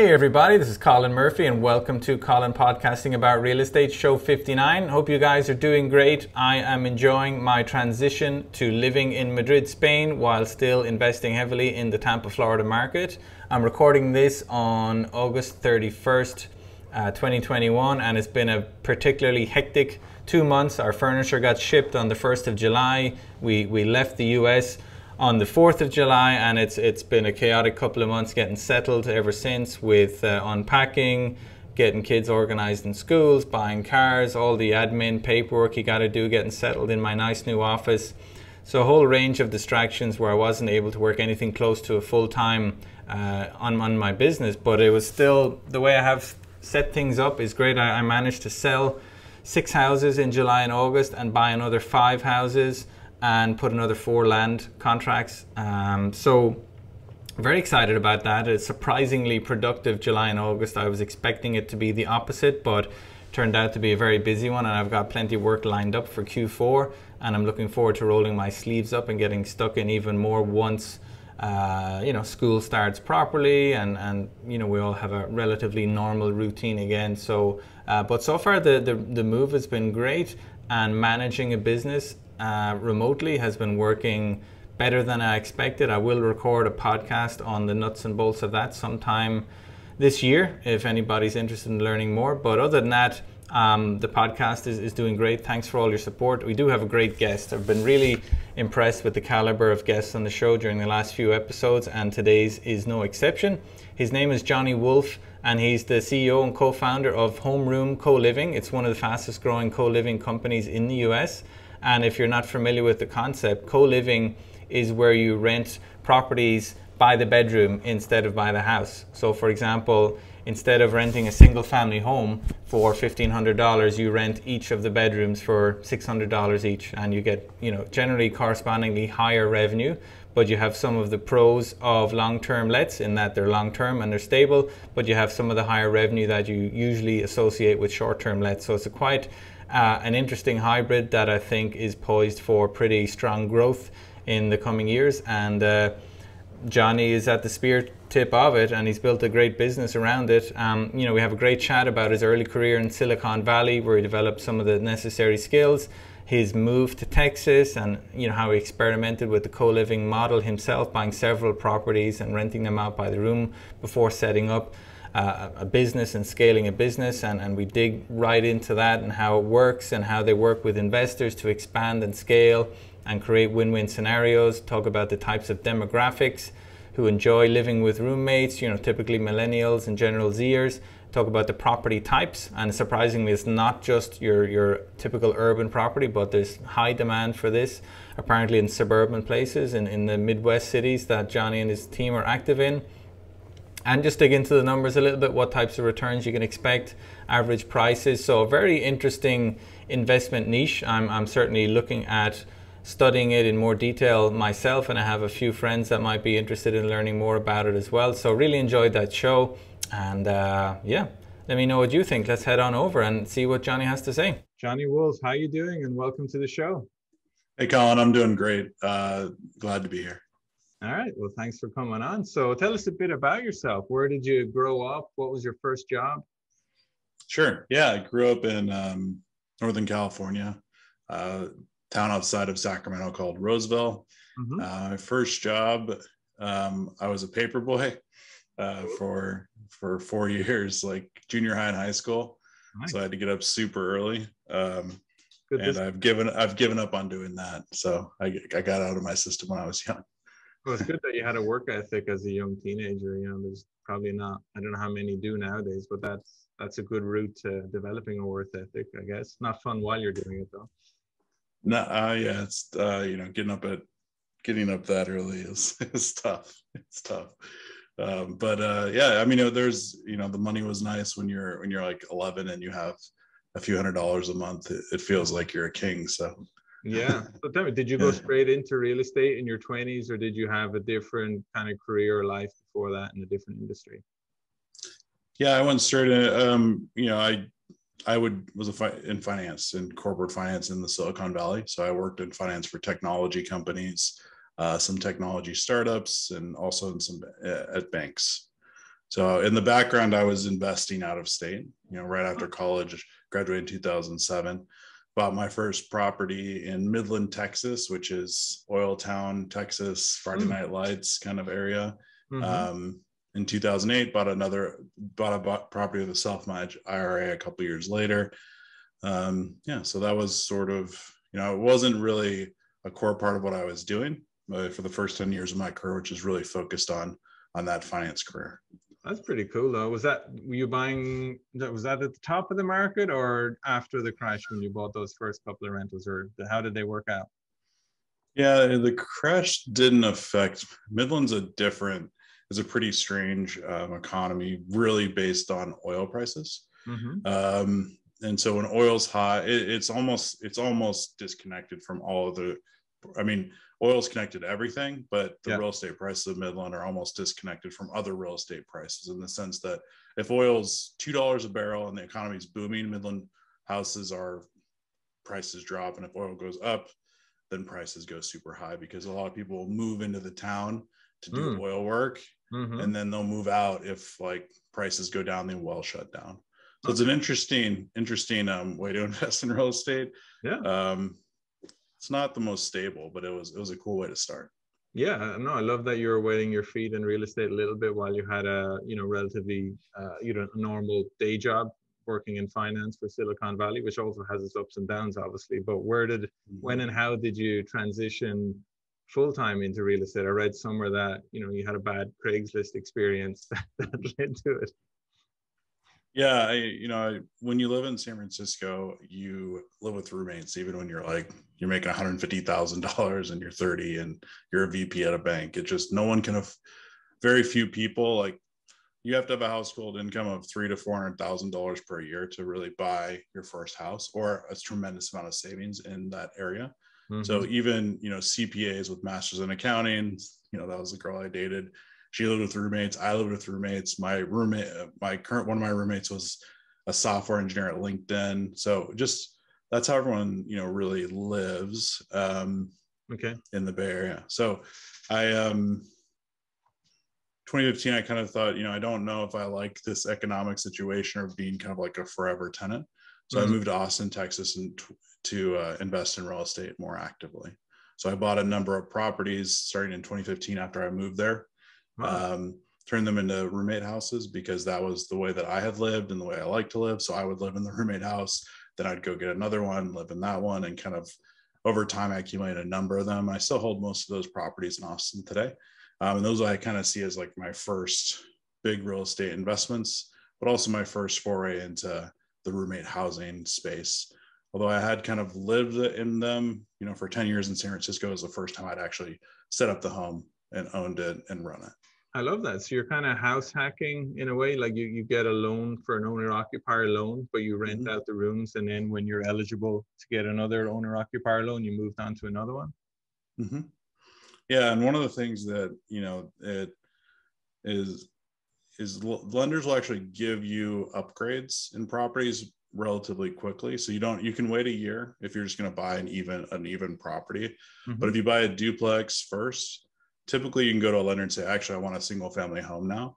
Hey everybody, this is Colin Murphy and welcome to Colin Podcasting About Real Estate Show 59. Hope you guys are doing great. I am enjoying my transition to living in Madrid, Spain while still investing heavily in the Tampa, Florida market. I'm recording this on August 31st, uh, 2021 and it's been a particularly hectic two months. Our furniture got shipped on the 1st of July. We, we left the US on the 4th of July, and it's it's been a chaotic couple of months getting settled ever since with uh, unpacking, getting kids organized in schools, buying cars, all the admin paperwork you got to do, getting settled in my nice new office. So a whole range of distractions where I wasn't able to work anything close to a full time uh, on on my business, but it was still the way I have set things up is great. I, I managed to sell six houses in July and August and buy another five houses and put another four land contracts. Um, so very excited about that. It's surprisingly productive July and August. I was expecting it to be the opposite, but turned out to be a very busy one and I've got plenty of work lined up for Q4 and I'm looking forward to rolling my sleeves up and getting stuck in even more once uh, you know school starts properly and and you know we all have a relatively normal routine again so uh, but so far the, the the move has been great and managing a business uh, remotely has been working better than I expected. I will record a podcast on the nuts and bolts of that sometime this year if anybody's interested in learning more. But other than that, um, the podcast is, is doing great. Thanks for all your support. We do have a great guest. I've been really impressed with the caliber of guests on the show during the last few episodes, and today's is no exception. His name is Johnny Wolff, and he's the CEO and co founder of Homeroom Co Living. It's one of the fastest growing co living companies in the US. And if you're not familiar with the concept, co living is where you rent properties by the bedroom instead of by the house. So, for example, instead of renting a single family home for $1500 you rent each of the bedrooms for $600 each and you get you know generally correspondingly higher revenue but you have some of the pros of long-term lets in that they're long-term and they're stable but you have some of the higher revenue that you usually associate with short-term lets so it's a quite uh, an interesting hybrid that I think is poised for pretty strong growth in the coming years. And uh, Johnny is at the spear tip of it, and he's built a great business around it. Um, you know, we have a great chat about his early career in Silicon Valley, where he developed some of the necessary skills. His move to Texas, and you know how he experimented with the co-living model himself, buying several properties and renting them out by the room before setting up uh, a business and scaling a business, and, and we dig right into that and how it works and how they work with investors to expand and scale and create win win scenarios. Talk about the types of demographics who enjoy living with roommates, you know, typically millennials and General Zers. Talk about the property types, and surprisingly, it's not just your, your typical urban property, but there's high demand for this apparently in suburban places in, in the Midwest cities that Johnny and his team are active in and just dig into the numbers a little bit what types of returns you can expect average prices. So a very interesting investment niche. I'm, I'm certainly looking at studying it in more detail myself and i have a few friends that might be interested in learning more about it as well. So really enjoyed that show. And uh, yeah let me know what you think. Let's head on over and see what johnny has to say. Johnny Wolff how are you doing? And welcome to the show. Hey colin i'm doing great. Uh, glad to be here all right. Well, thanks for coming on. So tell us a bit about yourself. Where did you grow up? What was your first job? Sure. Yeah, I grew up in um, Northern California, uh, town outside of Sacramento called Roseville. Mm-hmm. Uh, my first job, um, I was a paper boy uh, for for four years, like junior high and high school. Nice. So I had to get up super early. Um, and I've given I've given up on doing that. So I, I got out of my system when I was young. Well, it's good that you had a work ethic as a young teenager. You know, there's probably not. I don't know how many do nowadays, but that's that's a good route to developing a work ethic. I guess not fun while you're doing it though. No, uh, yeah, it's uh, you know, getting up at getting up that early is is tough. It's tough. Um, but uh, yeah, I mean, there's you know, the money was nice when you're when you're like 11 and you have a few hundred dollars a month. It, it feels like you're a king. So yeah. So tell me, did you go straight into real estate in your 20s or did you have a different kind of career or life before that in a different industry? Yeah, I went straight in, um, you know, I I would was a fi- in finance in corporate finance in the Silicon Valley. So I worked in finance for technology companies, uh, some technology startups, and also in some uh, at banks. So in the background, I was investing out of state. You know, right after college, graduated in 2007. Bought my first property in Midland, Texas, which is Oil Town, Texas, Friday mm. Night Lights kind of area. Mm-hmm. Um, in 2008, bought another bought a property with a self-managed IRA a couple years later. Um, yeah, so that was sort of you know it wasn't really a core part of what I was doing uh, for the first 10 years of my career, which is really focused on on that finance career. That's pretty cool, though. Was that were you buying? that Was that at the top of the market or after the crash when you bought those first couple of rentals, or how did they work out? Yeah, the crash didn't affect Midland's a different, is a pretty strange um, economy, really based on oil prices. Mm-hmm. Um, and so when oil's high, it, it's almost it's almost disconnected from all of the. I mean, oil's connected to everything, but the yeah. real estate prices of Midland are almost disconnected from other real estate prices in the sense that if oil's two dollars a barrel and the economy is booming, Midland houses are prices drop, and if oil goes up, then prices go super high because a lot of people move into the town to do mm. oil work, mm-hmm. and then they'll move out if like prices go down, the well shut down. So okay. it's an interesting, interesting um, way to invest in real estate. Yeah. Um, it's not the most stable, but it was it was a cool way to start. Yeah, no, I love that you were wetting your feet in real estate a little bit while you had a you know relatively uh, you know normal day job working in finance for Silicon Valley, which also has its ups and downs, obviously. But where did, mm-hmm. when, and how did you transition full time into real estate? I read somewhere that you know you had a bad Craigslist experience that led to it. Yeah, I, you know, when you live in San Francisco, you live with roommates, even when you're like you're making one hundred fifty thousand dollars and you're thirty and you're a VP at a bank. It just no one can have. Very few people like you have to have a household income of three to four hundred thousand dollars per year to really buy your first house, or a tremendous amount of savings in that area. Mm-hmm. So even you know CPAs with masters in accounting, you know that was the girl I dated she lived with roommates. I lived with roommates. My roommate, my current one of my roommates was a software engineer at LinkedIn. So just that's how everyone you know really lives. Um, okay. In the Bay Area. So I um 2015, I kind of thought, you know, I don't know if I like this economic situation or being kind of like a forever tenant. So mm-hmm. I moved to Austin, Texas, and t- to uh, invest in real estate more actively. So I bought a number of properties starting in 2015 after I moved there um, turn them into roommate houses because that was the way that I had lived and the way I like to live. So I would live in the roommate house, then I'd go get another one, live in that one, and kind of over time I accumulated a number of them. I still hold most of those properties in Austin today. Um, and those I kind of see as like my first big real estate investments, but also my first foray into the roommate housing space. Although I had kind of lived in them, you know, for 10 years in San Francisco was the first time I'd actually set up the home and owned it and run it. I love that. So you're kind of house hacking in a way, like you, you get a loan for an owner occupier loan, but you rent mm-hmm. out the rooms. And then when you're eligible to get another owner occupier loan, you moved on to another one. Mm-hmm. Yeah. And one of the things that, you know, it is, is lenders will actually give you upgrades in properties relatively quickly. So you don't, you can wait a year if you're just going to buy an even, an even property. Mm-hmm. But if you buy a duplex first, typically you can go to a lender and say, actually, I want a single family home now.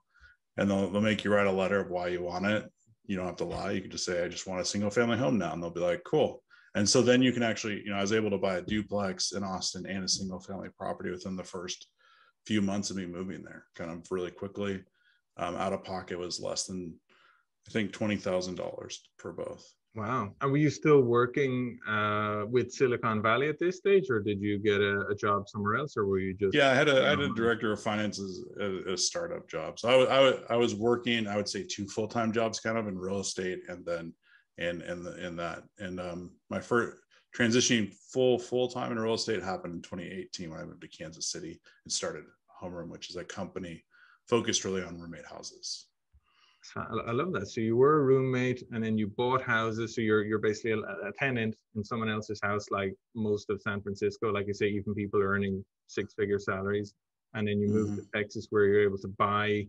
And they'll, they'll make you write a letter of why you want it. You don't have to lie. You can just say, I just want a single family home now. And they'll be like, cool. And so then you can actually, you know, I was able to buy a duplex in Austin and a single family property within the first few months of me moving there, kind of really quickly. Um, out of pocket was less than, I think, $20,000 for both. Wow. And were you still working uh, with Silicon Valley at this stage, or did you get a, a, job somewhere else, or were you just? Yeah, I had a, I had a director of finances at a startup job. So I, was, I, was, I was working, I would say, two full time jobs, kind of in real estate, and then in in the, in that. And um, my first transitioning full full time in real estate happened in 2018 when I moved to Kansas City and started Homeroom, which is a company focused really on roommate houses. I love that. So you were a roommate, and then you bought houses. So you're you're basically a, a, tenant in someone else's house, like most of San Francisco. Like you say, even people earning six-figure salaries, and then you move mm-hmm. to Texas, where you're able to buy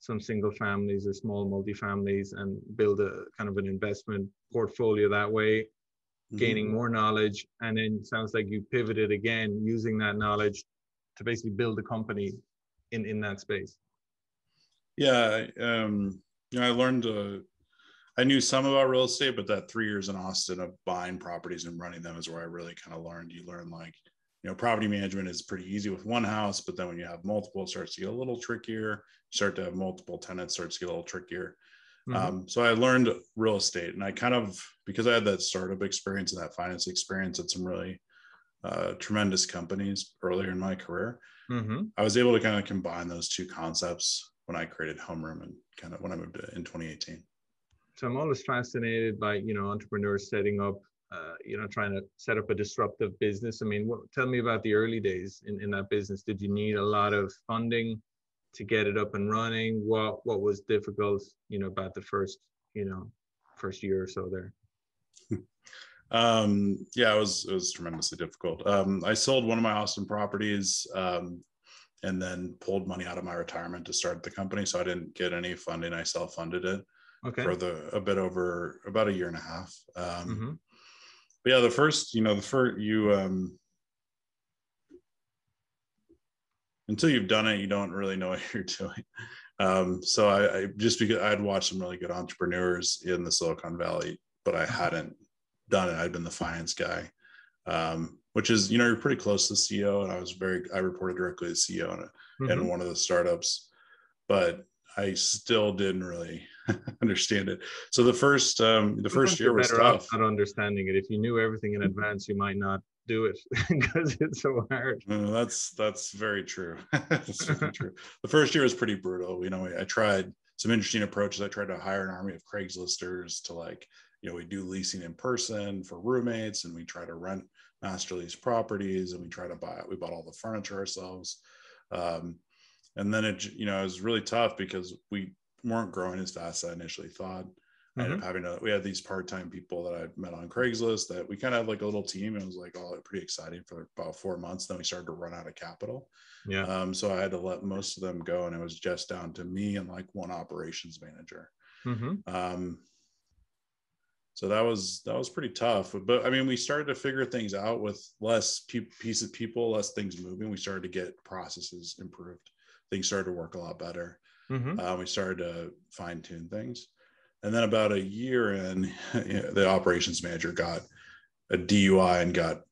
some single families or small multi-families and build a kind of an investment portfolio that way, mm-hmm. gaining more knowledge. And then sounds like you pivoted again, using that knowledge to basically build a company in in that space. Yeah, um, you know, I learned. Uh, I knew some about real estate, but that three years in Austin of buying properties and running them is where I really kind of learned. You learn like, you know, property management is pretty easy with one house, but then when you have multiple, it starts to get a little trickier. You start to have multiple tenants, starts to get a little trickier. Mm-hmm. Um, so I learned real estate, and I kind of because I had that startup experience and that finance experience at some really uh, tremendous companies earlier in my career. Mm-hmm. I was able to kind of combine those two concepts when I created Homeroom and kind of when I moved to, in 2018. So I'm always fascinated by you know entrepreneurs setting up, uh, you know, trying to set up a disruptive business. I mean, what, tell me about the early days in, in that business. Did you need a lot of funding to get it up and running? What what was difficult, you know, about the first you know first year or so there? um yeah it was it was tremendously difficult um i sold one of my austin properties um and then pulled money out of my retirement to start the company so i didn't get any funding i self-funded it okay. for the a bit over about a year and a half um mm-hmm. but yeah the first you know the first you um until you've done it you don't really know what you're doing um so I, I just because i'd watched some really good entrepreneurs in the silicon valley but i mm-hmm. hadn't done it. I'd been the finance guy, um, which is you know you're pretty close to the CEO, and I was very I reported directly to the CEO in, mm-hmm. in one of the startups, but I still didn't really understand it. So the first um, the first year was tough. Not understanding it. If you knew everything in advance, you might not do it because it's so hard. Uh, that's that's very true. that's very true. The first year was pretty brutal. You know, I tried some interesting approaches. I tried to hire an army of Craigslisters to like you know, we do leasing in person for roommates and we try to rent master lease properties and we try to buy it. We bought all the furniture ourselves. Um, and then it, you know, it was really tough because we weren't growing as fast as I initially thought. Mm-hmm. I ended up mm-hmm. having to, we had these part-time people that I met on Craigslist that we kind of had like a little team. It was like all pretty exciting for about four months. Then we started to run out of capital. Yeah. Um, so I had to let most of them go and it was just down to me and like one operations manager. Mm-hmm. Um, so that was that was pretty tough but i mean we started to figure things out with less pe- piece of people less things moving. We started to get processes improved. Things started to work a lot better. Mm-hmm. uh, we started to fine tune things. And then about a year in you know, the operations manager got a dui and got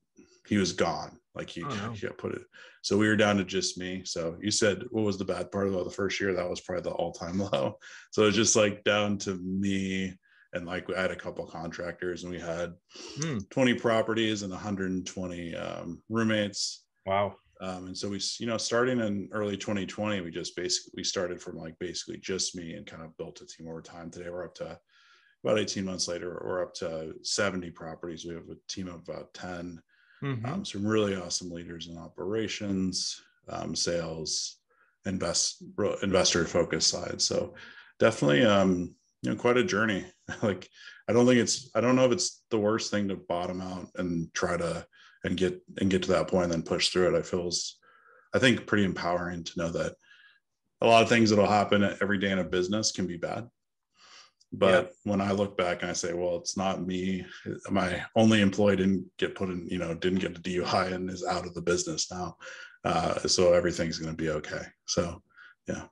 he was gone. Like he, oh, he put it so we were down to just me. So you said what was the bad part of the first year? That was probably the all-time low. So it was just like down to me and like I had a couple contractors and we had hmm. 20 properties and 120 um, roommates. Wow. Um, and so we, you know, starting in early 2020, we just basically we started from like basically just me and kind of built a team over time. Today we're up to about 18 months later, we're up to 70 properties. We have a team of about 10. Mm-hmm. Um, some really awesome leaders in operations, um, sales, invest investor focus side. So definitely, um, you know quite a journey. Like i don't think it's i don't know if it's the worst thing to bottom out and try to and get and get to that point and then push through it. I feels i think pretty empowering to know that a lot of things that'll happen every day in a business can be bad. But yeah. when i look back and i say well it's not me. My only employee didn't get put in you know didn't get a dui and is out of the business now. Uh, so everything's going to be okay. So yeah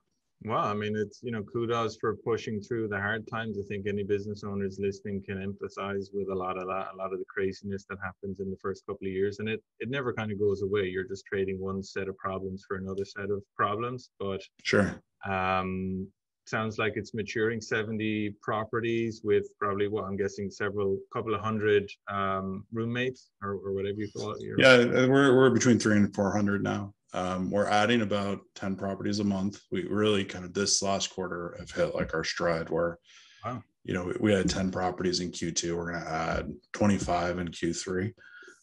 well, I mean, it's, you know, kudos for pushing through the hard times. I think any business owners listening can empathize with a lot of that, a lot of the craziness that happens in the first couple of years. And it, it never kind of goes away. You're just trading one set of problems for another set of problems. But sure. Um, sounds like it's maturing 70 properties with probably what I'm guessing several couple of hundred um, roommates or, or whatever you call it. Yeah, we're, we're between three and 400 now. Um, we're adding about 10 properties a month. We really kind of this last quarter have hit like our stride where, wow. you know, we, had 10 properties in Q2. We're going to add 25 in Q3,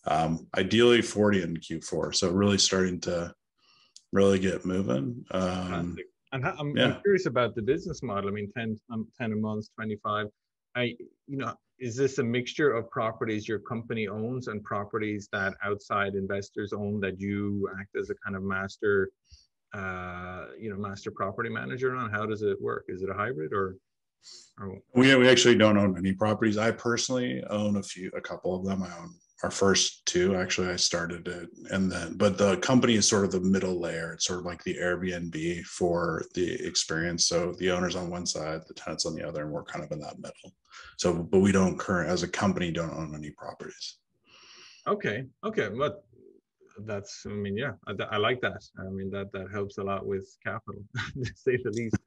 um, ideally 40 in Q4. So really starting to really get moving. Um, and I'm, yeah. I'm, curious about the business model. I mean, 10, um, 10 a month, 25. I, you know, is this a mixture of properties your company owns and properties that outside investors own that you act as a kind of master uh, you know master property manager on? How does it work? Is it a hybrid or, or we, we actually don't own any properties. I personally own a few a couple of them. I own our first two actually i started it and then but the company is sort of the middle layer. It's sort of like the airbnb for the experience. So the owners on one side the tenants on the other and we're kind of in that middle. So but we don't current as a company don't own any properties. Okay okay. But that's i mean yeah I, I, like that i mean that that helps a lot with capital to say the least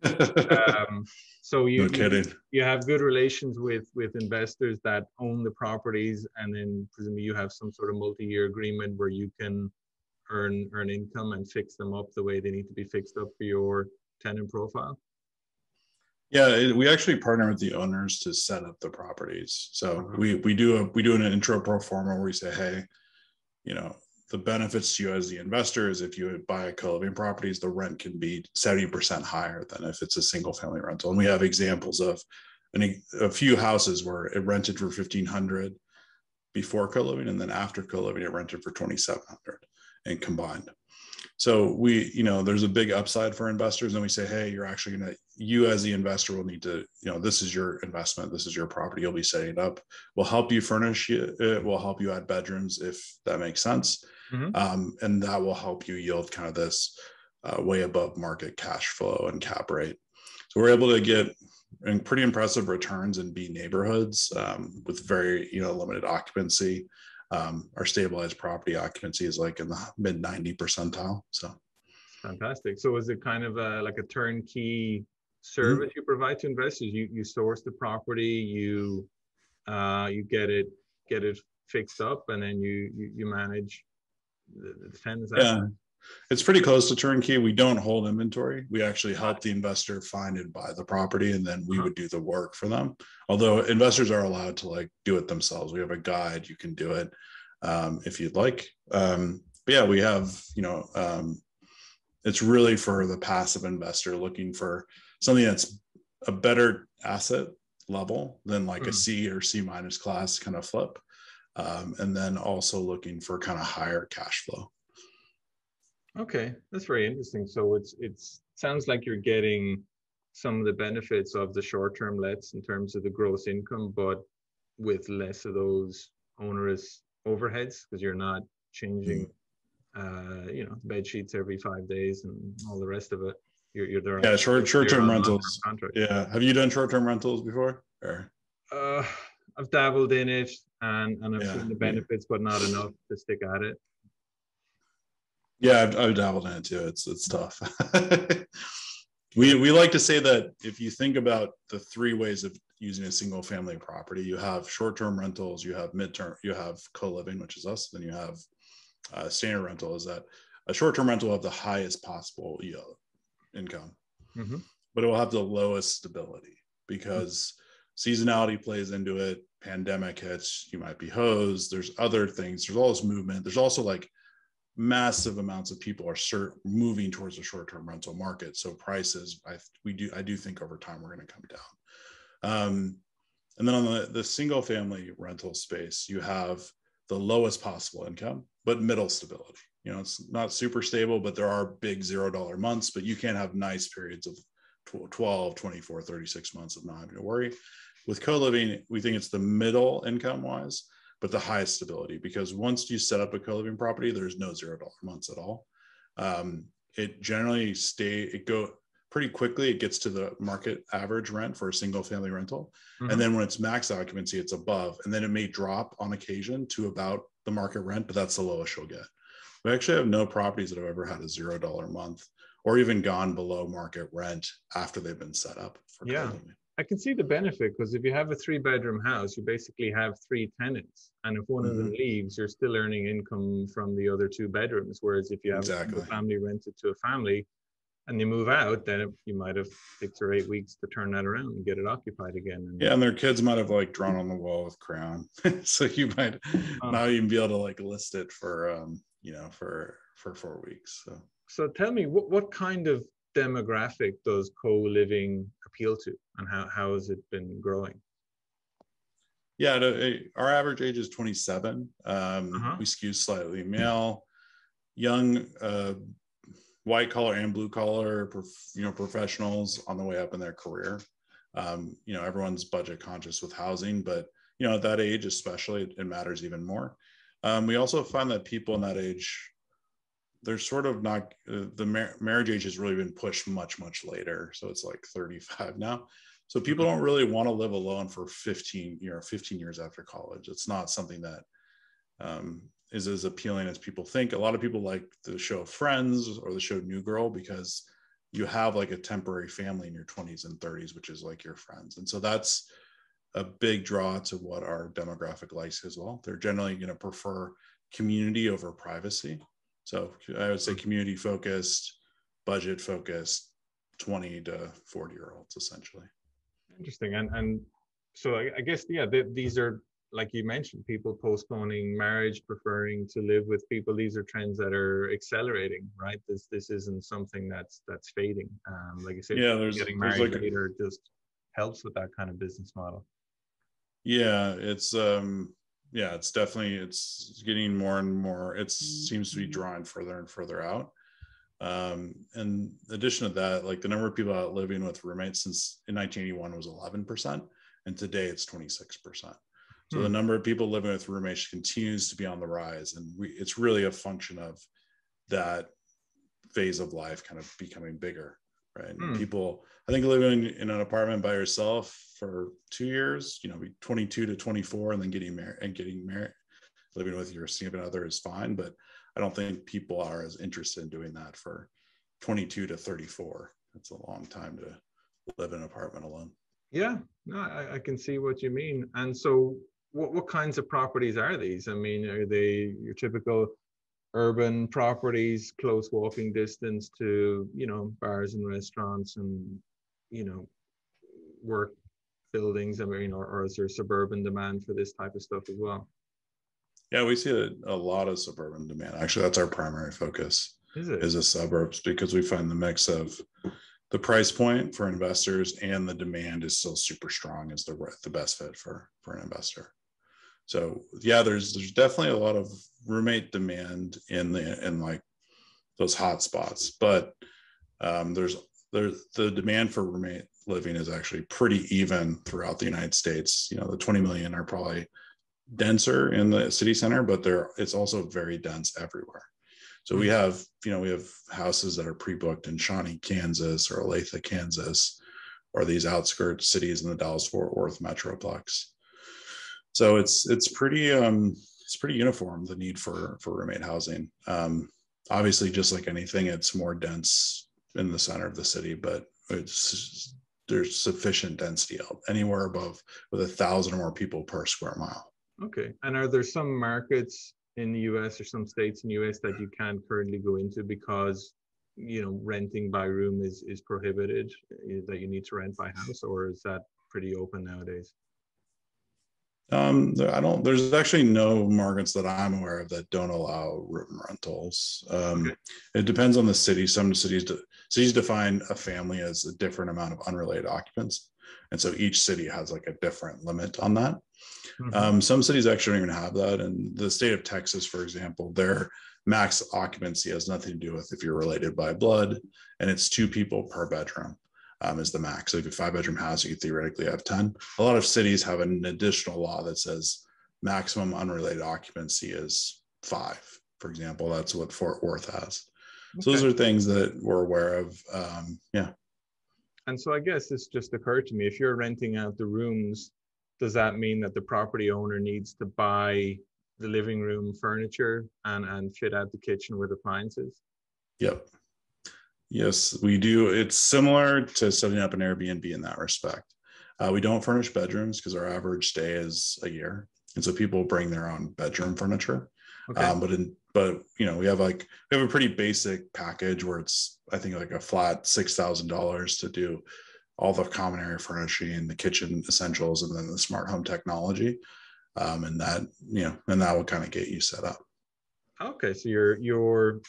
um, so you, no you, you have good relations with with investors that own the properties and then presumably you have some sort of multi-year agreement where you can earn earn income and fix them up the way they need to be fixed up for your tenant profile yeah, we actually partner with the owners to set up the properties. So uh-huh. we we do a we do an intro pro forma where we say, hey, you know, the benefits to you as the investor is if you buy a co-living properties, the rent can be 70% higher than if it's a single family rental. And we have examples of an, a few houses where it rented for 1500 before co-living and then after co-living it rented for 2700 and combined. So we you know there's a big upside for investors and we say hey you're actually going to you as the investor will need to you know this is your investment this is your property you'll be setting up. We'll help you furnish it we'll help you add bedrooms if that makes sense mm-hmm. um, and that will help you yield kind of this uh, way above market cash flow and cap rate so we're able to get pretty impressive returns in b neighborhoods um, with very you know limited occupancy um, our stabilized property occupancy is like in the mid 90 percentile. So fantastic. So is it kind of a, like a turnkey service mm-hmm. you provide to investors? You you source the property, you uh, you get it get it fixed up, and then you you, you manage the, the tenants. Yeah. It's pretty close to turnkey. We don't hold inventory. We actually help the investor find and buy the property, and then we uh-huh. would do the work for them. Although investors are allowed to like do it themselves. We have a guide. You can do it um, if you'd like. Um, but yeah, we have you know um, it's really for the passive investor looking for something that's a better asset level than like mm. a. C or C minus class kind of flip, um, and then also looking for kind of higher cash flow. Okay, that's very interesting. So it's it's sounds like you're getting some of the benefits of the short-term lets in terms of the gross income, but with less of those onerous overheads because you're not changing, mm. uh, you know, bed sheets every five days and all the rest of it. You're, you're there. Yeah, short short-term rentals. Yeah, have you done short-term rentals before? Or? Uh, I've dabbled in it and and I've yeah. seen the benefits, but not enough to stick at it. Yeah, I've, I've dabbled in it too. It's it's tough. we we like to say that if you think about the three ways of using a single family property, you have short term rentals, you have midterm, you have co living, which is us, then you have uh, standard rental. Is that a short term rental will have the highest possible yield income, mm-hmm. but it will have the lowest stability because seasonality plays into it. Pandemic hits, you might be hosed. There's other things. There's all this movement. There's also like massive amounts of people are cert- moving towards the short-term rental market. So prices, I we do I do think over time we're going to come down. Um, and then on the, the single family rental space, you have the lowest possible income, but middle stability. You know, it's not super stable, but there are big zero dollar months, but you can have nice periods of 12, 24, 36 months of not having to worry. With co living, we think it's the middle income wise but the highest stability because once you set up a co-living property, there's no zero dollar months at all. Um, it generally stay it go pretty quickly. It gets to the market average rent for a single family rental, mm-hmm. and then when it's max occupancy, it's above, and then it may drop on occasion to about the market rent, but that's the lowest you'll get. We actually have no properties that have ever had a zero dollar month or even gone below market rent after they've been set up for yeah. Co-living. I can see the benefit because if you have a three bedroom house, you basically have three tenants. And if one mm-hmm. of them mm-hmm. leaves, you're still earning income from the other two bedrooms. Whereas if you have exactly. a family rented to a family and they move out, then you might have six or eight weeks to turn that around and get it occupied again. And yeah, and their kids might have like drawn on the wall with crayon. so you might oh. not even be able to like list it for um, you know, for for four weeks. So so tell me what, what kind of demographic does co-living appeal to and how, how has it been growing? Yeah our average age is 27 um, uh-huh. we skew slightly male. Young uh, white collar and blue collar you know professionals on the way up in their career. Um, you know everyone's budget conscious with housing but you know at that age especially it, it matters even more. Um, we also find that people in that age, they're sort of not, uh, the mar- marriage age has really been pushed much, much later. So it's like 35 now. So people don't really want to live alone for 15, you know, 15 years after college. It's not something that um, is as appealing as people think. A lot of people like the show Friends or the show New Girl because you have like a temporary family in your 20s and 30s, which is like your friends. And so that's a big draw to what our demographic likes as well. They're generally going to prefer community over privacy. So I would say community focused, budget focused, 20 to 40 year olds essentially. Interesting. And and so I, I guess yeah, th- these are like you mentioned, people postponing marriage, preferring to live with people. These are trends that are accelerating, right? This this isn't something that's that's fading. Um, like I said, yeah, there's getting there's like later a, just helps with that kind of business model. Yeah, it's um yeah, it's definitely it's getting more and more. It seems to be drawing further and further out. Um, and in addition to that, like the number of people out living with roommates since in 1981 was 11%, and today it's 26%. So hmm. the number of people living with roommates continues to be on the rise, and we, it's really a function of that phase of life kind of becoming bigger, right? Hmm. People, I think, living in an apartment by yourself for two years, you know, be 22 to 24, and then getting married and getting married, living with your significant other is fine, but I don't think people are as interested in doing that for 22 to 34. That's a long time to live in an apartment alone. Yeah, no, I, I can see what you mean. And so what, what kinds of properties are these? I mean, are they your typical urban properties, close walking distance to, you know, bars and restaurants and, you know, work buildings? I mean, or, or is there suburban demand for this type of stuff as well? Yeah, we see a, a lot of suburban demand. Actually, that's our primary focus. Is it? Is the suburbs because we find the mix of the price point for investors and the demand is still super strong is the the best fit for for an investor. So yeah, there's there's definitely a lot of roommate demand in the in like those hot spots, but um, there's there's the demand for roommate living is actually pretty even throughout the United States. You know, the 20 million are probably denser in the city center, but there it's also very dense everywhere. So we have, you know, we have houses that are pre-booked in Shawnee, Kansas, or Olathe, Kansas, or these outskirts cities in the Dallas Fort Worth metroplex so it's it's pretty um, it's pretty uniform the need for for roommate housing. Um, obviously, just like anything, it's more dense in the center of the city, but it's there's sufficient density anywhere above with a thousand or more people per square mile. Okay, and are there some markets in the U.S. or some states in the U.S. that you can't currently go into because you know renting by room is is prohibited eh, that you need to rent by house, or is that pretty open nowadays? Um, I don't. There's actually no markets that I'm aware of that don't allow room rentals. Um, okay. It depends on the city. Some cities de- cities define a family as a different amount of unrelated occupants, and so each city has like a different limit on that. Mm-hmm. Um, some cities actually don't even have that. And the state of Texas, for example, their max occupancy has nothing to do with if you're related by blood, and it's two people per bedroom um, is the max. So if you have a five bedroom house, you could theoretically have 10. A lot of cities have an additional law that says maximum unrelated occupancy is five, for example. That's what Fort Worth has. Okay. So those are things that we're aware of. Um, yeah. And so I guess this just occurred to me if you're renting out the rooms, does that mean that the property owner needs to buy the living room furniture and, and fit out the kitchen with appliances? Yep. Yes, we do. It's similar to setting up an Airbnb in that respect. Uh, we don't furnish bedrooms because our average stay is a year, and so people bring their own bedroom furniture. Okay. Um, but in but you know we have like we have a pretty basic package where it's I think like a flat six thousand dollars to do all the common area furnishing, the kitchen essentials, and then the smart home technology, um, and that you know and that will kind of get you set up. Okay, so you're you're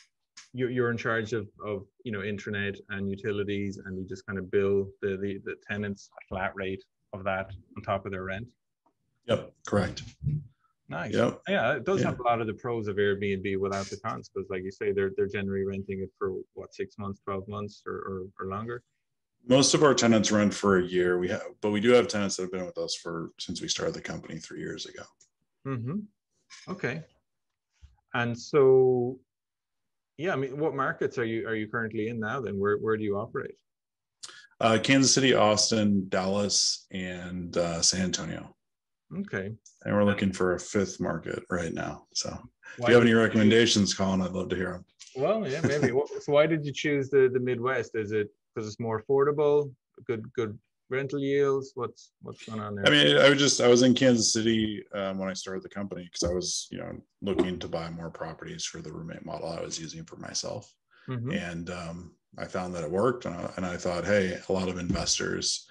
you're, you're in charge of, of you know internet and utilities and you just kind of bill the, the the tenants a flat rate of that on top of their rent? Yep correct. Nice. Yep. yeah it does yeah. have a lot of the pros of airbnb without the cons because like you say they're they're generally renting it for what six months 12 months or, or, or longer? Most of our tenants rent for a year. We have but we do have tenants that have been with us for since we started the company three years ago. Mm-hmm. okay. And so, yeah, I mean, what markets are you are you currently in now? Then where where do you operate? Uh, Kansas City, Austin, Dallas, and uh, San Antonio. Okay. And we're looking for a fifth market right now. So, why if you have any recommendations, Colin, I'd love to hear them. Well, yeah, maybe. so, why did you choose the the Midwest? Is it because it's more affordable? Good, good rental yields? What's what's going on there? I mean, I was just I was in Kansas City um, when I started the company because I was you know looking to buy more properties for the roommate model I was using for myself, mm-hmm. and um, I found that it worked, and I, and I thought, hey, a lot of investors,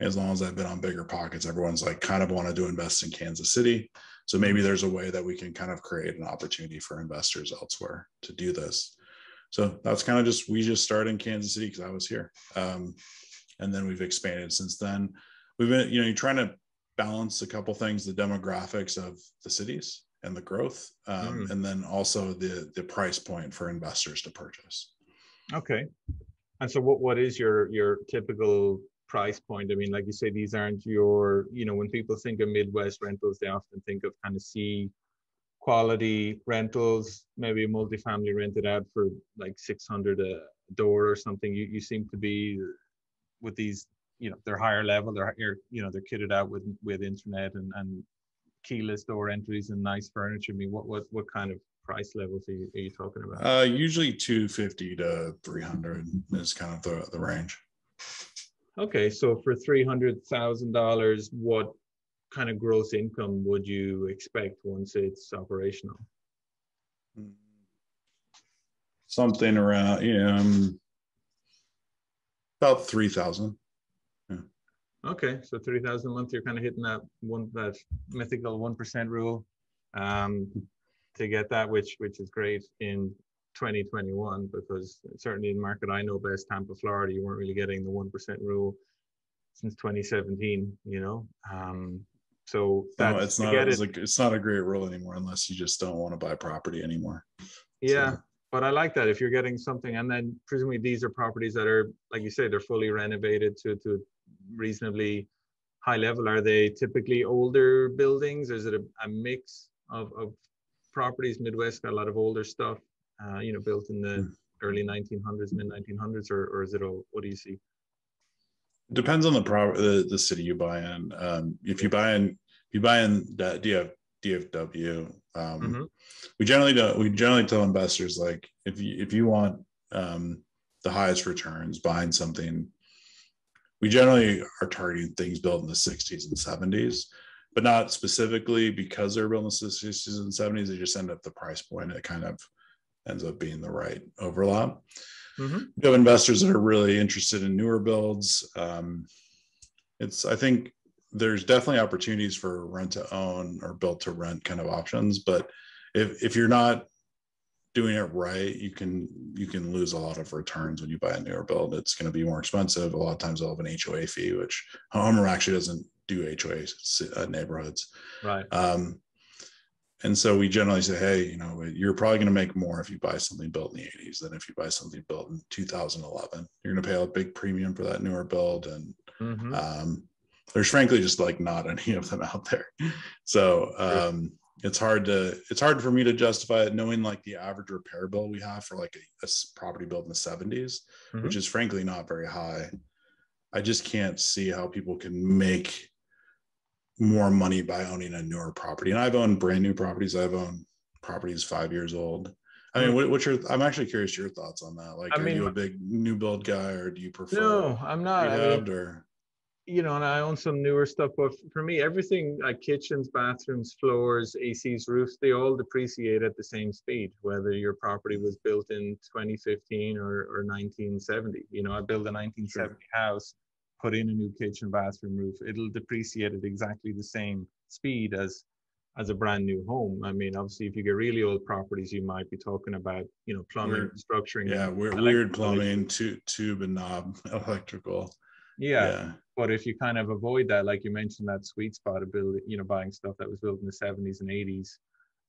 as long as I've been on BiggerPockets, everyone's like kind of wanted to invest in Kansas City. So maybe mm-hmm. there's a way that we can kind of create an opportunity for investors elsewhere to do this. So that's kind of just we just started in Kansas City because I was here. Um, and then we've expanded since then. We've been, you know, you're trying to balance a couple things: the demographics of the cities and the growth, um, mm. and then also the the price point for investors to purchase. Okay, and so what what is your your typical price point? I mean, like you say, these aren't your, you know, when people think of Midwest rentals, they often think of kind of C quality rentals, maybe a multifamily rented out for like 600 a door or something. You, you seem to be with these you know they're higher level they're you know they're kitted out with with internet and and keyless door entries and nice furniture. I mean what what what kind of price levels are you, are you talking about? Uh usually 250 to 300 is kind of the the range. Okay so for $300000 what kind of gross income would you expect once it's operational? Something around you know um, about 3000 yeah. okay so 3000 a month you're kind of hitting that one that mythical 1% rule um, to get that which which is great in 2021 because certainly in market i know best tampa florida you weren't really getting the 1% rule since 2017 you know? Um, so no, it's not it's, it, like, it's not a great rule anymore unless you just don't want to buy property anymore. Yeah. So but I like that if you're getting something, and then presumably these are properties that are, like you say, they're fully renovated to to reasonably high level. Are they typically older buildings? Is it a, a mix of, of properties? Midwest got a lot of older stuff, uh, you know, built in the mm. early 1900s, mid 1900s, or, or is it all? What do you see? Depends on the pro the, the city you buy in. Um, if you buy in, if you buy in that, do you have DFW. Um, mm-hmm. We generally don't. We generally tell investors like if you if you want um, the highest returns buying something, we generally are targeting things built in the 60s and 70s, but not specifically because they're built in the 60s and 70s. They just end up the price point. It kind of ends up being the right overlap. Mm-hmm. We have investors that are really interested in newer builds. Um, it's I think there's definitely opportunities for rent to own or built to rent kind of options but if if you're not doing it right you can you can lose a lot of returns when you buy a newer build. It's going to be more expensive. A lot of times they'll have an hoa fee which homer actually doesn't do hoa uh, neighborhoods. Right. Um, and so we generally say hey you know you're probably going to make more if you buy something built in the 80s than if you buy something built in 2011 you're going to pay a big premium for that newer build and mm-hmm. um, there's frankly just like not any of them out there. So um, it's hard to it's hard for me to justify it knowing like the average repair bill we have for like a, a property built in the 70s, mm-hmm. which is frankly not very high. I just can't see how people can make more money by owning a newer property. And I've owned brand new properties. I've owned properties five years old. I mean, mm-hmm. what, what's your? I'm actually curious your thoughts on that. Like, I are mean, you a big new build guy, or do you prefer? No, I'm not. I mean, or you know, and I own some newer stuff, but for me, everything like kitchens, bathrooms, floors, ACs, roofs, they all depreciate at the same speed, whether your property was built in 2015 or, or 1970. You know, I built a 1970 sure. house, put in a new kitchen, bathroom, roof, it'll depreciate at exactly the same speed as as a brand new home. I mean, obviously, if you get really old properties, you might be talking about, you know, plumbing, weird, structuring. Yeah, weird, weird plumbing, tube and knob electrical. Yeah. yeah. But if you kind of avoid that, like you mentioned, that sweet spot of building, you know, buying stuff that was built in the 70s and 80s,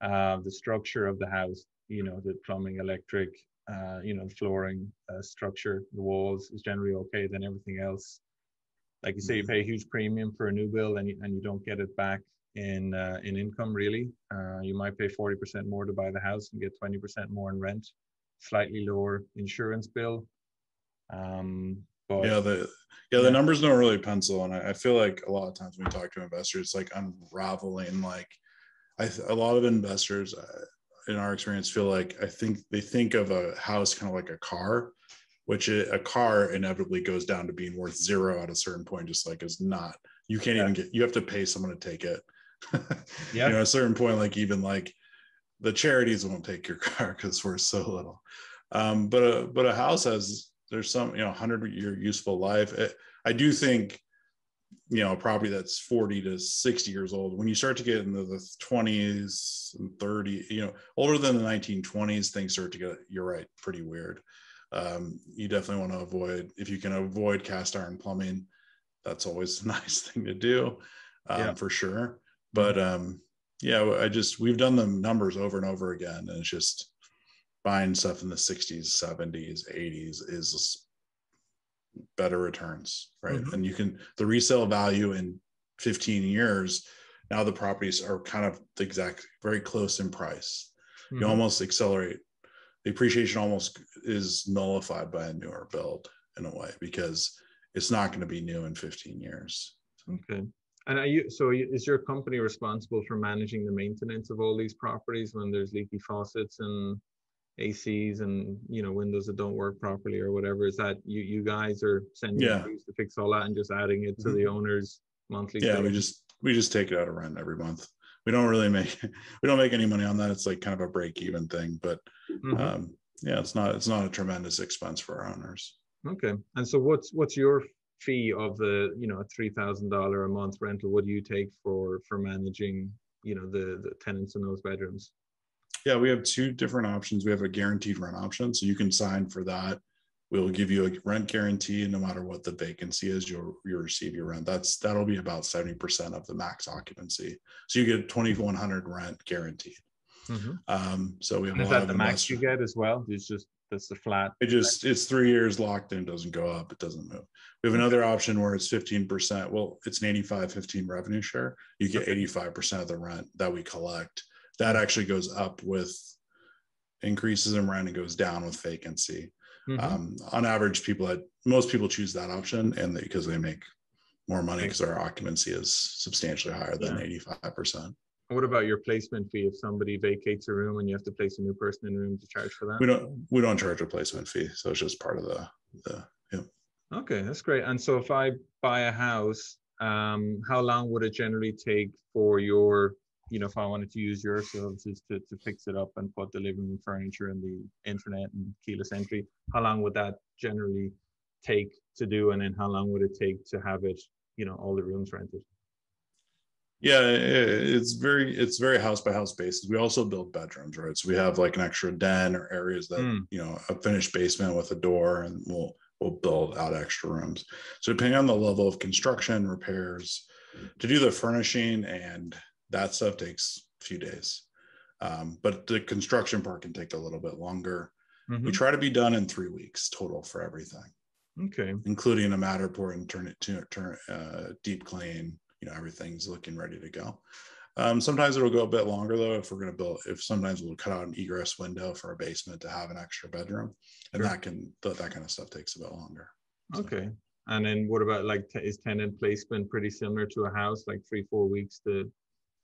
uh, the structure of the house, you know, the plumbing, electric, uh, you know, flooring, uh, structure, the walls is generally okay. Then everything else, like you say, you mm-hmm. pay a huge premium for a new build and you, and you don't get it back in uh, in income. Really, uh, you might pay forty percent more to buy the house and get twenty percent more in rent. Slightly lower insurance bill. Um, but yeah, the yeah, the numbers don't really pencil, and I, I, feel like a lot of times when we talk to investors, it's like unraveling. Like, I a lot of investors, uh, in our experience, feel like I think they think of a house kind of like a car, which a car inevitably goes down to being worth zero at a certain point, just like is not. You can't yeah. even get. You have to pay someone to take it. yeah. You know, at a certain point, like even like the charities won't take your car because it's worth so little. Um, but a but a house has there's some you know 100 year useful life. It, I do think you know a property that's 40 to 60 years old when you start to get into the 20s and 30 you know older than the 1920s things start to get you're right pretty weird um, you definitely want to avoid if you can avoid cast iron plumbing that's always a nice thing to do um, yeah. for sure but um, yeah i just we've done the numbers over and over again and it's just buying stuff in the 60s 70s 80s is better returns right? Mm-hmm. and you can the resale value in 15 years now the properties are kind of the exact very close in price. Mm-hmm. you almost accelerate. The appreciation almost is nullified by a newer build in a way because it's not going to be new in 15 years. Okay. And are you so is your company responsible for managing the maintenance of all these properties when there's leaky faucets and ACs and you know windows that don't work properly or whatever is that you you guys are sending yeah. to fix all that and just adding it to mm-hmm. the owner's monthly yeah we just we just take it out of rent every month we don't really make we don't make any money on that it's like kind of a break even thing but mm-hmm. um yeah it's not it's not a tremendous expense for our owners okay and so what's what's your fee of the you know a three thousand dollar a month rental what do you take for for managing you know the the tenants in those bedrooms yeah, we have two different options. We have a guaranteed rent option, so you can sign for that. We'll give you a rent guarantee, and no matter what the vacancy is, you'll you'll receive your rent. That's that'll be about seventy percent of the max occupancy. So you get twenty one hundred rent guaranteed. Mm-hmm. Um, so we have is that the max you get as well? It's just that's the flat. It just it's three years locked in, doesn't go up, it doesn't move. We have another option where it's 15%. Well, it's an 85 15 revenue share. You get 85% of the rent that we collect that actually goes up with increases in rent and goes down with vacancy. Mm-hmm. Um, on average, people that most people choose that option and because they, they make more money because our occupancy is substantially higher than five percent. What about your placement fee if somebody vacates a room and you have to place a new person in the room to charge for that? We don't we don't charge a placement fee, so it's just part of the the yeah. Okay, that's great. And so if I buy a house, um, how long would it generally take for your you know, if I wanted to use your services to, to fix it up and put the living room furniture and the internet and keyless entry, how long would that generally take to do? And then how long would it take to have it, you know, all the rooms rented? Yeah, it's very it's very house by house basis. We also build bedrooms, right? So we have like an extra den or areas that mm. you know a finished basement with a door, and we'll we'll build out extra rooms. So depending on the level of construction, repairs, to do the furnishing and that stuff takes a few days. Um, but the construction part can take a little bit longer. Mm-hmm. We try to be done in three weeks total for everything. Okay. Including a Matterport and turn it to turn uh, deep clean. You know, everything's looking ready to go. Um, sometimes it'll go a bit longer though if we're going to build. If sometimes we'll cut out an egress window for a basement to have an extra bedroom, and sure. that can that, that kind of stuff takes a bit longer. So. Okay. And then what about like t- is tenant placement pretty similar to a house, like three four weeks to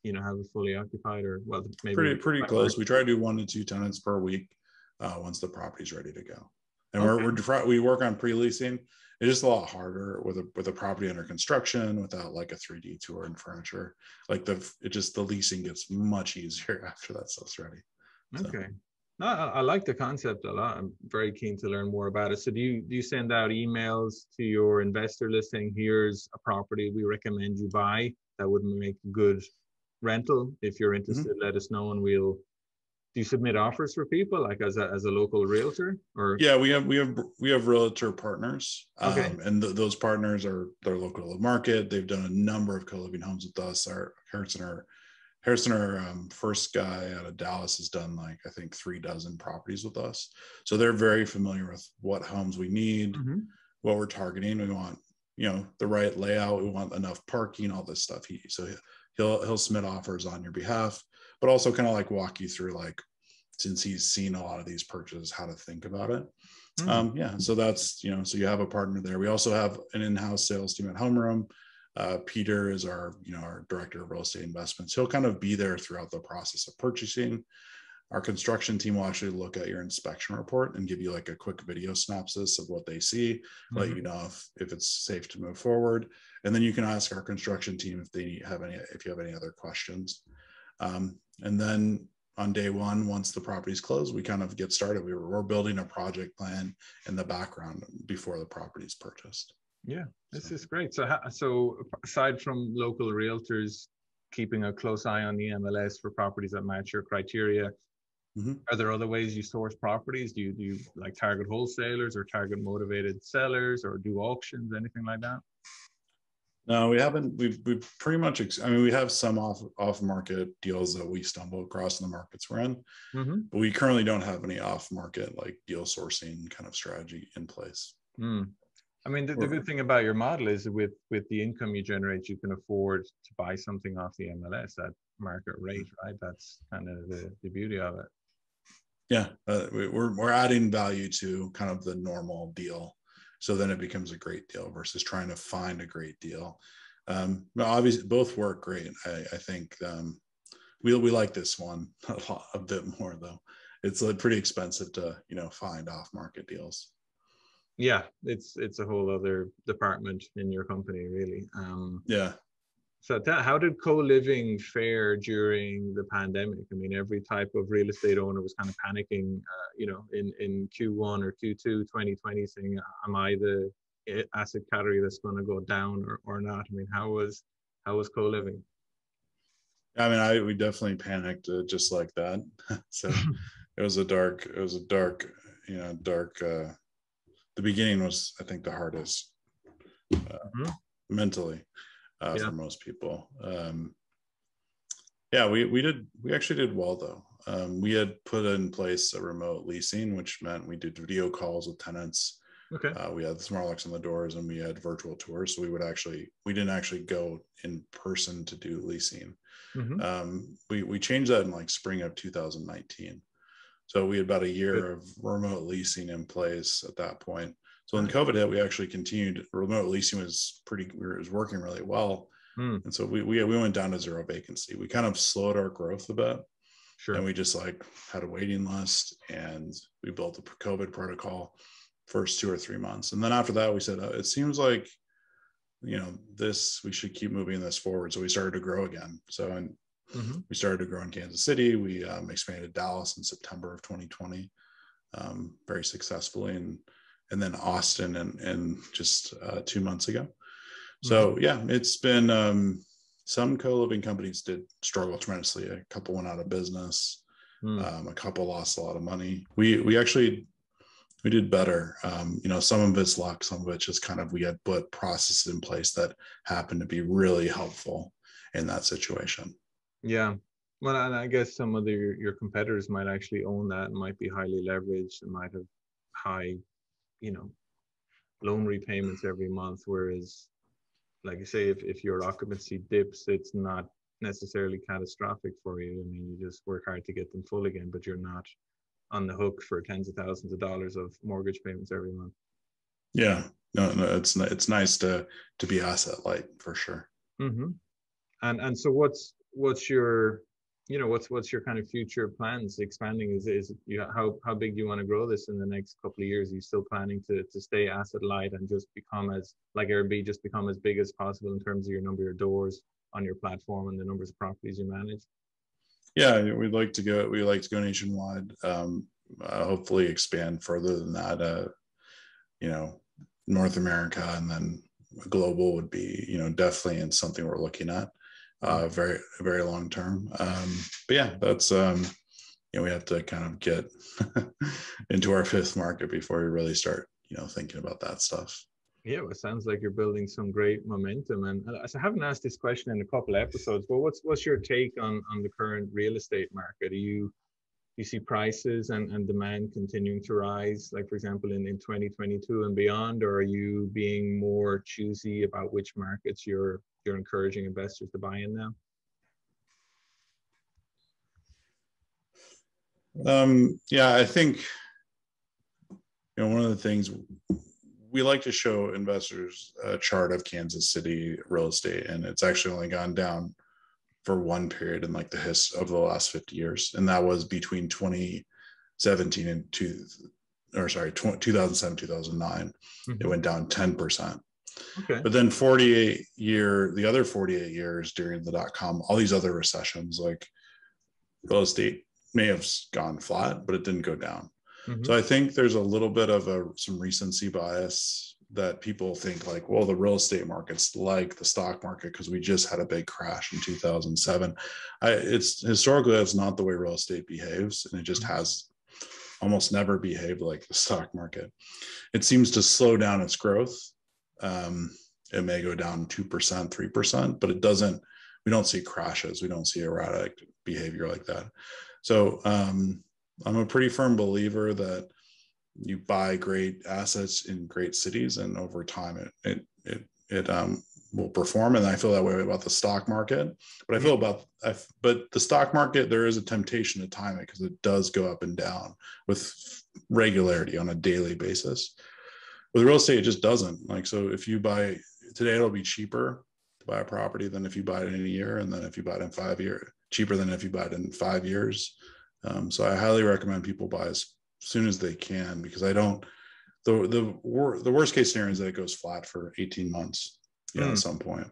you know have it fully occupied or well maybe pretty pretty close. We try to do one to two tenants per week uh, once the property's ready to go. And okay. we're, we're we work on pre-leasing. It's just a lot harder with a with a property under construction without like a 3d tour and furniture. Like the it just the leasing gets much easier after that stuff's ready. So. okay. No, I, I like the concept a lot. I'm very keen to learn more about it. So, do you do you send out emails to your investor list saying, "Here's a property we recommend you buy. That would make good rental. If you're mm-hmm. interested, mm-hmm. let us know and we'll do you submit offers for people like as a, as a local realtor or yeah we have we have we have realtor partners okay. Um, and th- those partners are they're local to the market they've done a number of co-living homes with us our harrison our harrison our um, first guy out of dallas has done like i think three dozen properties with us so they're very familiar with what homes we need mm-hmm. what we're targeting we want you know the right layout we want enough parking all this stuff he so he'll he'll submit offers on your behalf but also kind of like walk you through like since he's seen a lot of these purchases how to think about it mm. um yeah so that's you know so you have a partner there we also have an in-house sales team at homeroom uh, peter is our you know our director of real estate investments he'll kind of be there throughout the process of purchasing our construction team will actually look at your inspection report and give you like a quick video synopsis of what they see, mm-hmm. let you know if, if it's safe to move forward. And then you can ask our construction team if they have any, if you have any other questions. Um, and then on day one, once the property's closed, we kind of get started. We were, we're building a project plan in the background before the property's purchased. Yeah, this so. is great. So, so aside from local realtors keeping a close eye on the MLS for properties that match your criteria, Mm-hmm. Are there other ways you source properties? Do you do you like target wholesalers or target motivated sellers or do auctions, anything like that? No, we haven't. We've we've pretty much. Ex- I mean, we have some off off market deals that we stumble across in the markets we're in, mm-hmm. but we currently don't have any off market like deal sourcing kind of strategy in place. Mm. I mean, the, the, good thing about your model is with with the income you generate, you can afford to buy something off the MLS at market rate, right? That's kind of the, the beauty of it yeah uh, we're, we're adding value to kind of the normal deal so then it becomes a great deal versus trying to find a great deal. Um, but obviously both work great i, I think um, we, we like this one a, lot, a bit more though. It's uh, pretty expensive to you know find off market deals. Yeah it's it's a whole other department in your company really. Um, yeah so how did co-living fare during the pandemic? I mean, every type of real estate owner was kind of panicking, uh, you know, in, in Q1 or Q2 2020 saying, am I the asset category that's going to go down or, or not? I mean, how was, how was co-living? I mean, I, we definitely panicked uh, just like that. so it was a dark, it was a dark, you know, dark, uh, the beginning was, I think the hardest uh, mm-hmm. mentally uh, yeah. for most people. Um, yeah, we we did we actually did well though. Um, we had put in place a remote leasing, which meant we did video calls with tenants. Okay. Uh, we had the smart locks on the doors, and we had virtual tours. So we would actually we didn't actually go in person to do leasing. Mm-hmm. Um, we we changed that in like spring of 2019. So we had about a year Good. of remote leasing in place at that point. So when COVID hit, we actually continued. Remote leasing was pretty, it was working really well. Hmm. And so we, we, we went down to zero vacancy. We kind of slowed our growth a bit. Sure. And we just like had a waiting list and we built a COVID protocol first two or three months. And then after that, we said, oh, it seems like, you know, this, we should keep moving this forward. So we started to grow again. So, and mm-hmm. we started to grow in Kansas City. We um, expanded Dallas in September of 2020 um, very successfully. And and then Austin and and just uh, two months ago. So mm-hmm. yeah, it's been um, some co-living companies did struggle tremendously. A couple went out of business. Mm. Um, a couple lost a lot of money. We we actually we did better. Um, you know, some of it's luck, some of it's just kind of we had put processes in place that happened to be really helpful in that situation. Yeah. Well, and I guess some of the, your competitors might actually own that, and might be highly leveraged, and might have high you know loan repayments every month whereas like I say if, if your occupancy dips it's not necessarily catastrophic for you. I mean you just work hard to get them full again but you're not on the hook for tens of thousands of dollars of mortgage payments every month. Yeah. No no it's it's nice to to be asset light for sure. Mm-hmm. and and so what's what's your you know what's what's your kind of future plans expanding? Is is you how how big do you want to grow this in the next couple of years? Are you still planning to to stay asset light and just become as like airbnb just become as big as possible in terms of your number of doors on your platform and the numbers of properties you manage? Yeah we'd like to go we like to go nationwide um, uh, hopefully expand further than that uh, you know north america and then global would be you know definitely in something we're looking at uh, very very long term. Um, but yeah, that's um, you know we have to kind of get into our fifth market before we really start you know thinking about that stuff. Yeah, well, it sounds like you're building some great momentum. And uh, I haven't asked this question in a couple episodes, but what's what's your take on on the current real estate market? Are you you see prices and, and demand continuing to rise, like for example in, in 2022 and beyond, or are you being more choosy about which markets you're you're encouraging investors to buy in now? Um, yeah, I think you know one of the things we like to show investors a chart of Kansas City real estate, and it's actually only gone down for one period in like the history of the last 50 years, and that was between 2017 and two, or sorry, 2007 2009. Mm-hmm. It went down 10 percent. Okay. But then 48 year, the other 48 years during the dot com, all these other recessions, like real estate may have gone flat, but it didn't go down. Mm-hmm. So I think there's a little bit of a some recency bias that people think like, well, the real estate market's like the stock market because we just had a big crash in 2007. I, it's historically that's not the way real estate behaves, and it just mm-hmm. has almost never behaved like the stock market. It seems to slow down its growth. Um, it may go down two percent, three percent, but it doesn't. We don't see crashes. We don't see erratic behavior like that. So um, I'm a pretty firm believer that you buy great assets in great cities, and over time, it it it, it um, will perform. And I feel that way about the stock market. But I feel about, I, but the stock market, there is a temptation to time it because it does go up and down with regularity on a daily basis. With real estate, it just doesn't. Like so, if you buy today, it'll be cheaper to buy a property than if you buy it in a year, and then if you buy it in five years, cheaper than if you buy it in five years. Um, so I highly recommend people buy as soon as they can because I don't. The the wor- the worst case scenario is that it goes flat for 18 months, you know, mm. at some point.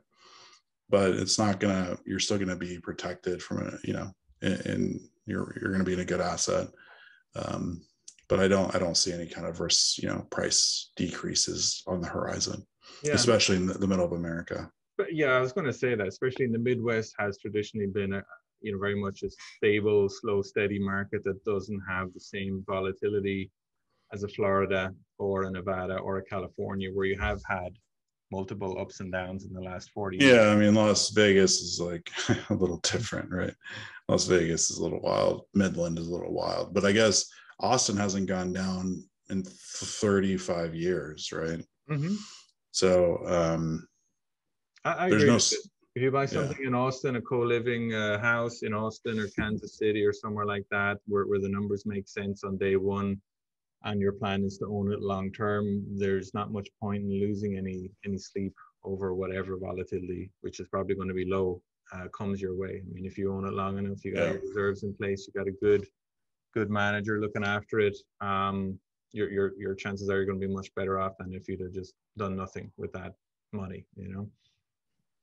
But it's not gonna. You're still gonna be protected from it, you know, and, and you're you're gonna be in a good asset. Um, but I don't I don't see any kind of risk, you know, price decreases on the horizon, yeah. especially in the, the middle of America. But yeah, I was going to say that, especially in the Midwest, has traditionally been a, you know very much a stable, slow, steady market that doesn't have the same volatility as a Florida or a Nevada or a California, where you have had multiple ups and downs in the last 40 years. Yeah, I mean Las Vegas is like a little different, right? Las Vegas is a little wild, Midland is a little wild, but I guess Austin hasn't gone down in 35 years, right? Mm-hmm. So um I, I there's no if you buy something yeah. in Austin, a co-living uh, house in Austin or Kansas City or somewhere like that, where, where the numbers make sense on day one, and your plan is to own it long term, there's not much point in losing any any sleep over whatever volatility, which is probably going to be low, uh, comes your way. I mean, if you own it long enough, you got yeah. your reserves in place, you got a good good manager looking after it. Um, your your your chances are you're going to be much better off than if you'd have just done nothing with that money. You know.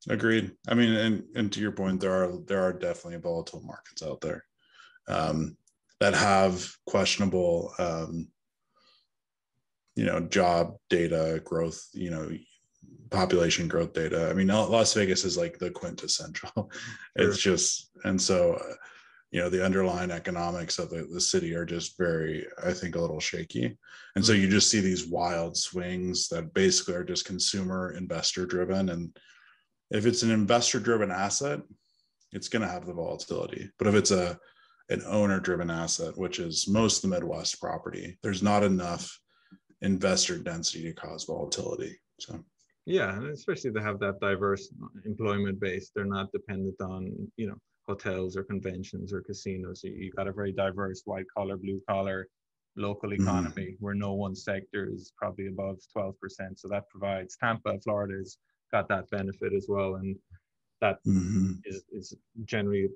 Agreed. I mean, and and to your point, there are there are definitely volatile markets out there um, that have questionable, um, you know, job data growth, you know, population growth data. I mean, Las Vegas is like the quintessential. It's just, and so, uh, you know, the underlying economics of the, the city are just very, I think, a little shaky. And so mm-hmm. you just see these wild swings that basically are just consumer investor driven and if it's an investor driven asset, it's going to have the volatility. But if it's a an owner driven asset, which is most of the Midwest property, there's not enough investor density to cause volatility. So yeah, and especially to have that diverse employment base, they're not dependent on you know hotels or conventions or casinos. you've got a very diverse white collar, blue collar, local mm-hmm. economy mm-hmm. where no one sector is probably above 12%. So that provides Tampa, Florida's got that benefit as well and that mm-hmm. is, is generally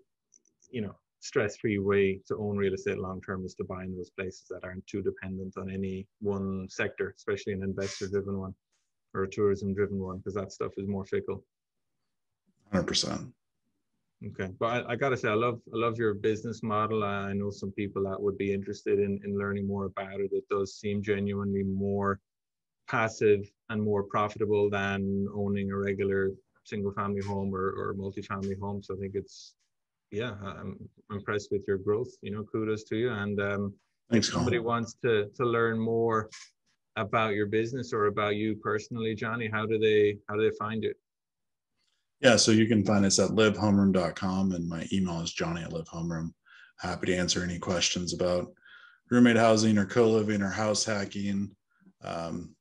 you know stress-free way to own real estate long term is to buy in those places that aren't too dependent on any one sector especially an investor driven one or a tourism driven one because that stuff is more fickle 100% okay but I, I, gotta say i love i love your business model i know some people that would be interested in in learning more about it it does seem genuinely more passive and more profitable than owning a regular single family home or, or multi-family home. So I think it's, yeah, I'm impressed with your growth. You know, kudos to you. And um, Thanks, if somebody wants to to learn more about your business or about you personally, Johnny, how do they how do they find it? Yeah, so you can find us at livehomeroom.com and my email is johnny at livehomeroom. happy to answer any questions about roommate housing or co-living or house hacking um,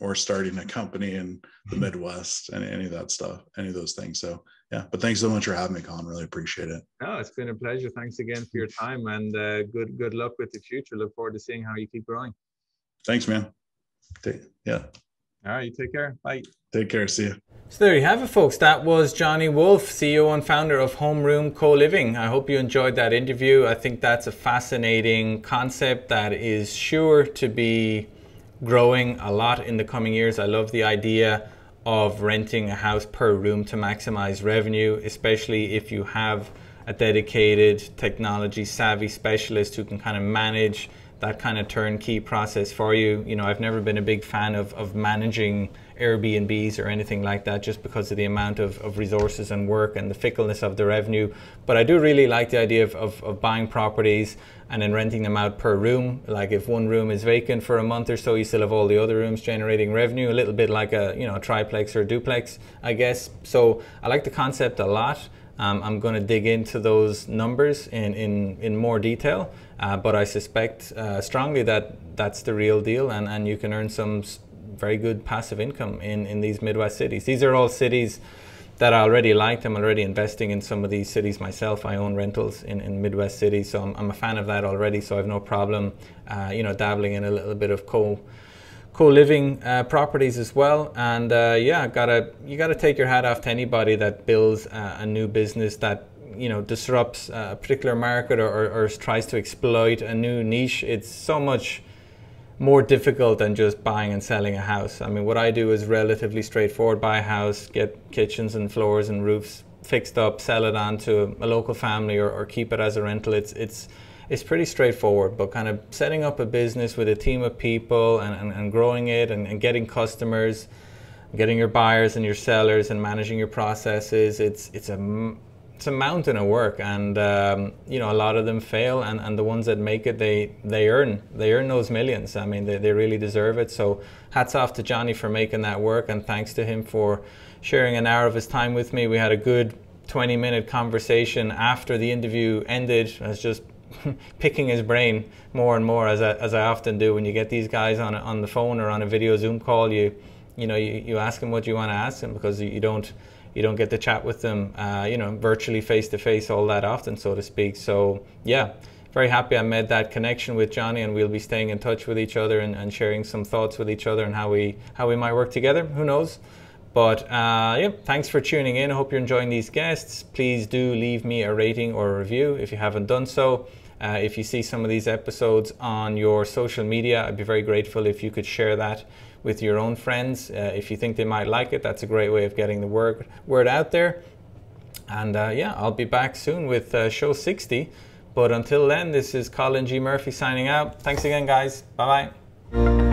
or starting a company in the mm-hmm. midwest and any of that stuff any of those things. So yeah but thanks so much for having me colin. Really appreciate it. No it's been a pleasure. Thanks again for your time and uh, good good luck with the future. Look forward to seeing how you keep growing. Thanks man. Yeah all right you take care bye take care see you so there you have it, folks. That was Johnny Wolff, CEO and founder of Homeroom Co-Living. I hope you enjoyed that interview. I think that's a fascinating concept that is sure to be growing a lot in the coming years. I love the idea of renting a house per room to maximize revenue, especially if you have a dedicated technology savvy specialist who can kind of manage that kind of turnkey process for you. You know, I've never been a big fan of, of managing Airbnbs or anything like that just because of the amount of, of resources and work and the fickleness of the revenue. But I do really like the idea of, of, of, buying properties and then renting them out per room. Like if one room is vacant for a month or so, you still have all the other rooms generating revenue, a little bit like a you know a triplex or a duplex, I guess. So I like the concept a lot. Um, I'm going to dig into those numbers in, in, in more detail, uh, but I suspect uh, strongly that that's the real deal and, and you can earn some very good passive income in, in these Midwest cities. These are all cities that I already liked. I'm already investing in some of these cities myself. I own rentals in, in Midwest cities, so I'm, I'm a fan of that already. So I have no problem, uh, you know, dabbling in a little bit of co co-living uh, properties as well. And uh, yeah, gotta you gotta take your hat off to anybody that builds a new business that you know disrupts a particular market or, or, or tries to exploit a new niche. It's so much more difficult than just buying and selling a house. I mean, what I do is relatively straightforward buy a house, get kitchens and floors and roofs fixed up, sell it on to a local family or, or keep it as a rental. It's, it's, it's pretty straightforward, but kind of setting up a business with a team of people and, and, and growing it and, and getting customers, getting your buyers and your sellers and managing your processes, it's, it's a it's a mountain of work. And um, you know a lot of them fail and, and the ones that make it they they earn they earn those millions. I mean they, they really deserve it. So hats off to johnny for making that work and thanks to him for sharing an hour of his time with me. We had a good 20 minute conversation after the interview ended. I was just picking his brain more and more as I, as I often do when you get these guys on, a, on the phone or on a video zoom call you you know you, you ask them what you want to ask them because you, don't you don't get to chat with them, uh, you know, virtually face to face all that often, so to speak. So yeah, very happy I made that connection with Johnny, and we'll be staying in touch with each other and, and sharing some thoughts with each other and how we how we might work together. Who knows? But uh, yeah, thanks for tuning in. I hope you're enjoying these guests. Please do leave me a rating or a review if you haven't done so. Uh, if you see some of these episodes on your social media, I'd be very grateful if you could share that with your own friends. Uh, if you think they might like it, that's a great way of getting the word, word out there. And uh, yeah, I'll be back soon with uh, show 60. But until then, this is Colin G. Murphy signing out. Thanks again, guys. Bye bye.